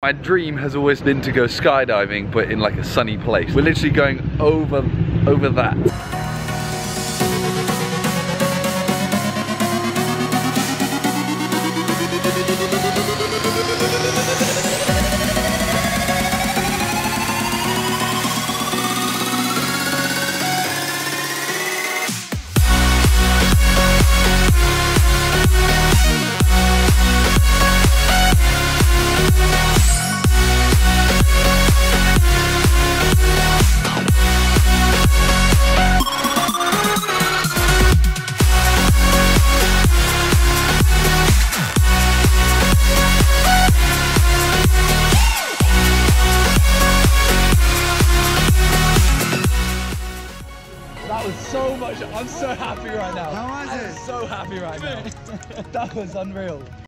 My dream has always been to go skydiving, but in like a sunny place. We're literally going over, over that. That was so much. I'm so happy right now. How was I'm it? so happy right now. that was unreal.